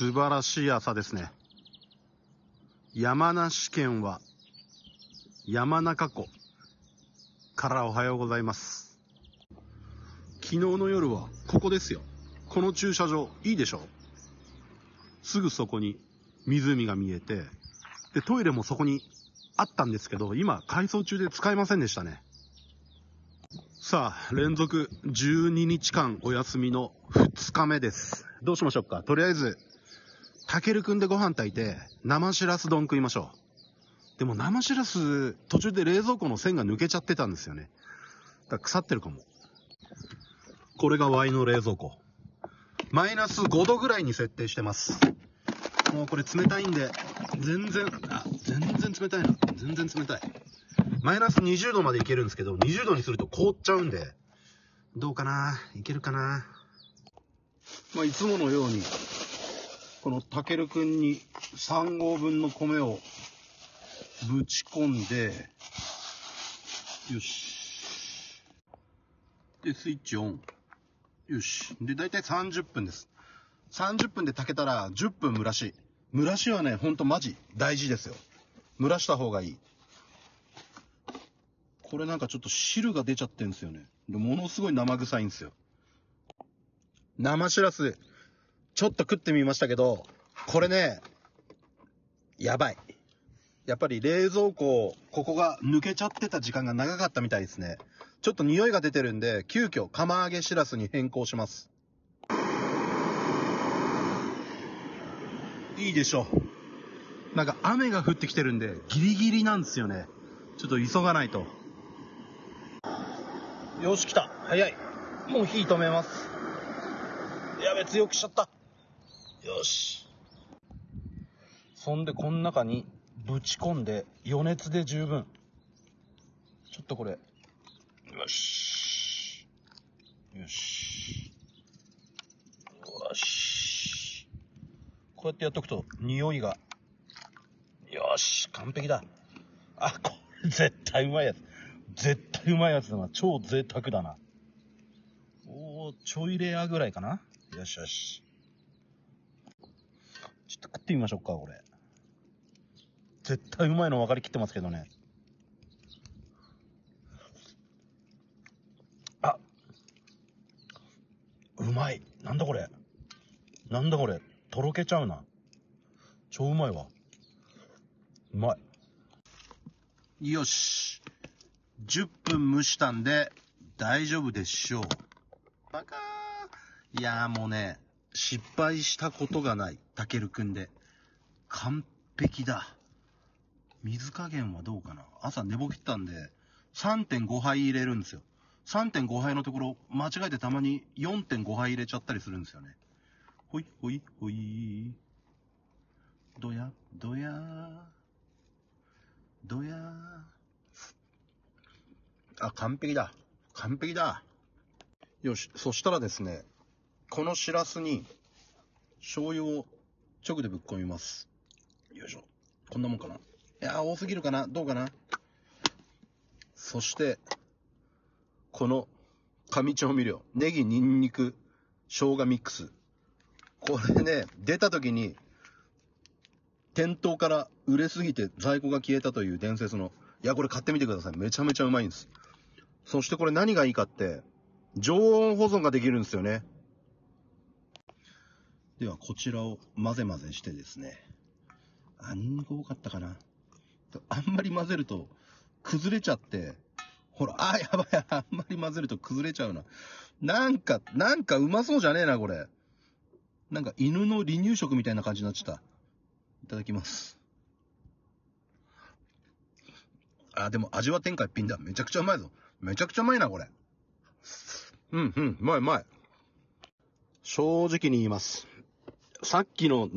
素晴らしい朝ですね。山梨県は山中湖からおはようございます。昨日の夜はここですよ。この駐車場いいでしょうすぐそこに湖が見えて、で、トイレもそこにあったんですけど、今改装中で使えませんでしたね。さあ、連続12日間お休みの2日目です。どうしましょうか？とりあえず、たけるくんでご飯炊いて、生しらす丼食いましょう。でも生しらす、途中で冷蔵庫の線が抜けちゃってたんですよね。だから腐ってるかも。これが Y の冷蔵庫。マイナス5度ぐらいに設定してます。もうこれ冷たいんで、全然、あ、全然冷たいな。全然冷たい。マイナス20度までいけるんですけど、20度にすると凍っちゃうんで、どうかな？いけるかな？まあ、いつものように、このたけるくんに3合分の米をぶち込んで、よし。で、スイッチオン。よし。で、だいたい30分です。30分で炊けたら10分蒸らし。蒸らしはね、ほんとマジ大事ですよ。蒸らした方がいい。これなんかちょっと汁が出ちゃってんですよね。ものすごい生臭いんですよ。生しらす、ちょっと食ってみましたけど、これね、やばい。やっぱり冷蔵庫、ここが抜けちゃってた時間が長かったみたいですね。ちょっと匂いが出てるんで、急遽釜揚げしらすに変更します。いいでしょう。なんか雨が降ってきてるんで、ギリギリなんですよね。ちょっと急がないと。よし、来た。早い。もう火止めます。やべ、強くしちゃった。よし。そんで、この中にぶち込んで、余熱で十分。ちょっとこれ。よし。よし。よし。こうやってやっとくと、匂いが。よし、完璧だ。あ、これ絶対うまいやつ。絶対うまいやつだな。超贅沢だな。おー、ちょいレアぐらいかなよしよし。ってみましょうか、これ。絶対うまいの分かりきってますけどね。あうまい。なんだこれ。なんだこれ。とろけちゃうな。超うまいわ。うまい。よし。10分蒸したんで大丈夫でしょう。バカー。いやーもうね、失敗したことがない。たけるくんで。完璧だ。水加減はどうかな朝寝ぼけてたんで、3.5杯入れるんですよ。3.5杯のところ、間違えてたまに4.5杯入れちゃったりするんですよね。ほいほいほい。どや、どやどやあ、完璧だ。完璧だ。よし、そしたらですね、このしらすに、醤油を直でぶっ込みます。よいしょ。こんなもんかな？いやー、多すぎるかな？どうかな？そして、この、神調味料。ネギ、ニンニク、生姜ミックス。これね、出た時に、店頭から売れすぎて在庫が消えたという伝説の、いや、これ買ってみてください。めちゃめちゃうまいんです。そしてこれ何がいいかって、常温保存ができるんですよね。では、こちらを混ぜ混ぜしてですね。あ、ニンニク多かったかな。あんまり混ぜると崩れちゃって、ほら、あ、やばい、あんまり混ぜると崩れちゃうな。なんか、なんかうまそうじゃねえな、これ。なんか犬の離乳食みたいな感じになっちゃった。いただきます。あ、でも味は天下一品だ。めちゃくちゃうまいぞ。めちゃくちゃうまいな、これ。うん、うん、うまい、うまい。正直に言います。さっきの